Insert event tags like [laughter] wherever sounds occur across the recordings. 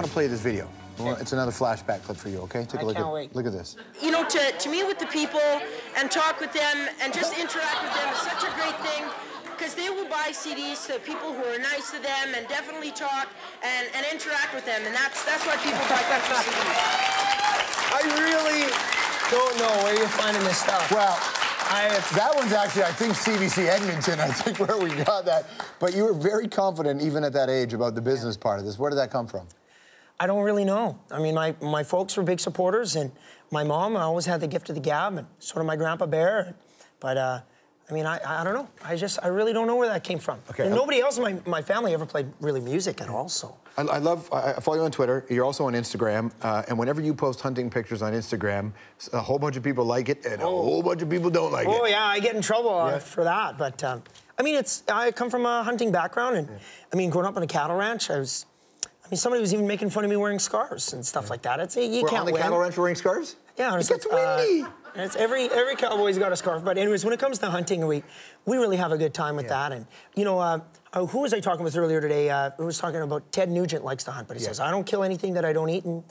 want to play this video. It's another flashback clip for you, okay? Take a I look can't at wait. look at this. You know, to, to meet with the people and talk with them and just interact with them is such a great thing because they will buy CDs to people who are nice to them and definitely talk and, and interact with them. And that's that's why people buy country CDs. I really don't know where you're finding this stuff. Well, I, that one's actually, I think, CBC Edmonton, I think, [laughs] where we got that. But you were very confident, even at that age, about the business part of this. Where did that come from? I don't really know. I mean, my, my folks were big supporters, and my mom always had the gift of the gab, and sort of my grandpa Bear. But uh, I mean, I, I don't know. I just I really don't know where that came from. Okay, And nobody else in my, my family ever played really music at all. So I, I love, I follow you on Twitter. You're also on Instagram. Uh, and whenever you post hunting pictures on Instagram, a whole bunch of people like it and a whole bunch of people don't like oh it. Oh, yeah, I get in trouble uh, Yeah. for that. But um, I mean, it's I come from a hunting background, and I mean, growing up on a cattle ranch, I was. I mean, somebody was even making fun of me wearing scarves and stuff like that. Say you We're can't on the win. cattle ranch wearing scarves? Yeah, It it's gets like, uh, windy. it's every every cowboy's got a scarf. But anyways, when it comes to hunting, we we really have a good time with that. And you know, uh, uh, who was I talking with earlier today? Uh, who was talking about Ted Nugent likes to hunt, but he Yeah. says I don't kill anything that I don't eat. And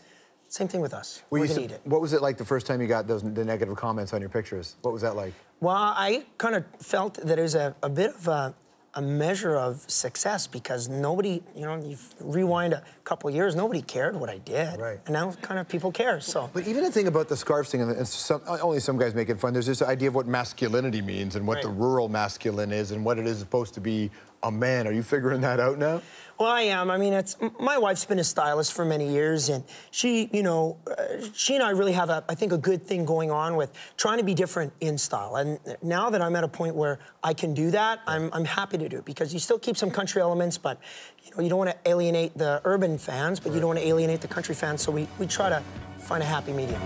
same thing with us. Were We're you eat it. What was it like the first time you got those the negative comments on your pictures? What was that like? Well, I kind of felt that it was a, a bit of a, a measure of success because nobody, you know, you rewind a couple years, nobody cared what I did. Right. And now kind of people care. So. But even the thing about the scarf thing, and some, only some guys make it fun. There's this idea of what masculinity means and what Right. the rural masculine is and what it is supposed to be a man. Are you figuring that out now? Well, I am. I mean, it's my wife's been a stylist for many years, and she, you know, uh, she and I really have a, I think, a good thing going on with trying to be different in style. And now that I'm at a point where I can do that, I'm, I'm happy to do it because you still keep some country elements, but you know, you don't want to alienate the urban fans, but you don't want to alienate the country fans. So we, we try to find a happy medium.